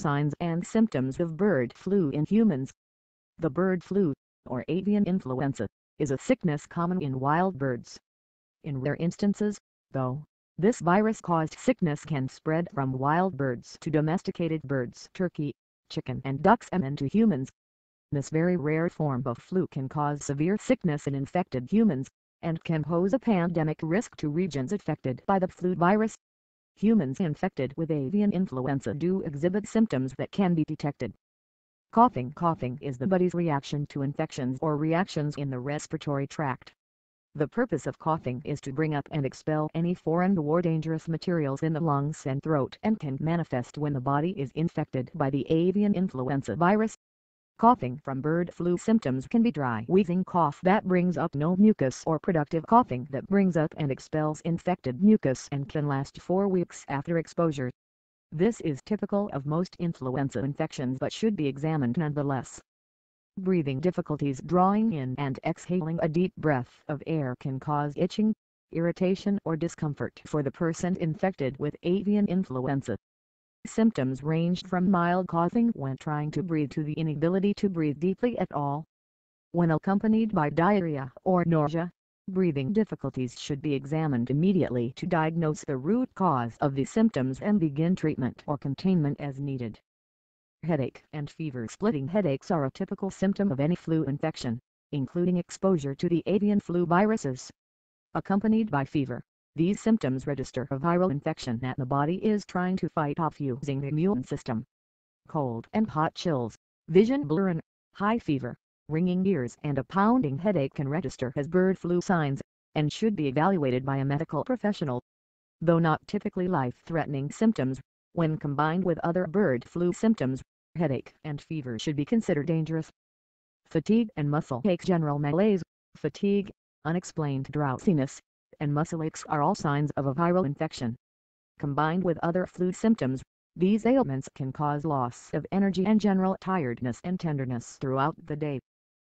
signs and symptoms of bird flu in humans. The bird flu, or avian influenza, is a sickness common in wild birds. In rare instances, though, this virus-caused sickness can spread from wild birds to domesticated birds turkey, chicken and ducks and then to humans. This very rare form of flu can cause severe sickness in infected humans, and can pose a pandemic risk to regions affected by the flu virus. Humans infected with avian influenza do exhibit symptoms that can be detected. Coughing Coughing is the body's reaction to infections or reactions in the respiratory tract. The purpose of coughing is to bring up and expel any foreign or dangerous materials in the lungs and throat and can manifest when the body is infected by the avian influenza virus. Coughing from bird flu symptoms can be dry wheezing cough that brings up no mucus or productive coughing that brings up and expels infected mucus and can last four weeks after exposure. This is typical of most influenza infections but should be examined nonetheless. Breathing difficulties drawing in and exhaling a deep breath of air can cause itching, irritation or discomfort for the person infected with avian influenza. Symptoms ranged from mild coughing when trying to breathe to the inability to breathe deeply at all. When accompanied by diarrhea or nausea, breathing difficulties should be examined immediately to diagnose the root cause of the symptoms and begin treatment or containment as needed. Headache and fever Splitting headaches are a typical symptom of any flu infection, including exposure to the avian flu viruses. Accompanied by fever, these symptoms register a viral infection that the body is trying to fight off using the immune system. Cold and hot chills, vision blur and high fever, ringing ears and a pounding headache can register as bird flu signs, and should be evaluated by a medical professional. Though not typically life-threatening symptoms, when combined with other bird flu symptoms, headache and fever should be considered dangerous. Fatigue and muscle aches General malaise, fatigue, unexplained drowsiness, and muscle aches are all signs of a viral infection. Combined with other flu symptoms, these ailments can cause loss of energy and general tiredness and tenderness throughout the day.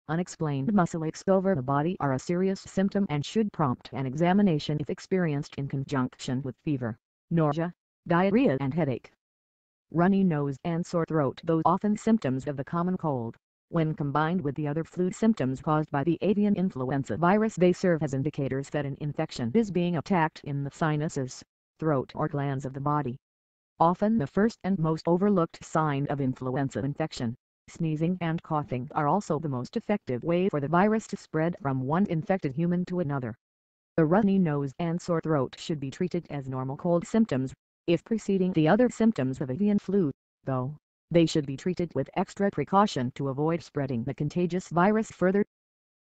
Unexplained muscle aches over the body are a serious symptom and should prompt an examination if experienced in conjunction with fever, nausea, diarrhea and headache. Runny nose and sore throat Those often symptoms of the common cold. When combined with the other flu symptoms caused by the avian influenza virus they serve as indicators that an infection is being attacked in the sinuses, throat or glands of the body. Often the first and most overlooked sign of influenza infection, sneezing and coughing are also the most effective way for the virus to spread from one infected human to another. The runny nose and sore throat should be treated as normal cold symptoms if preceding the other symptoms of avian flu, though, they should be treated with extra precaution to avoid spreading the contagious virus further.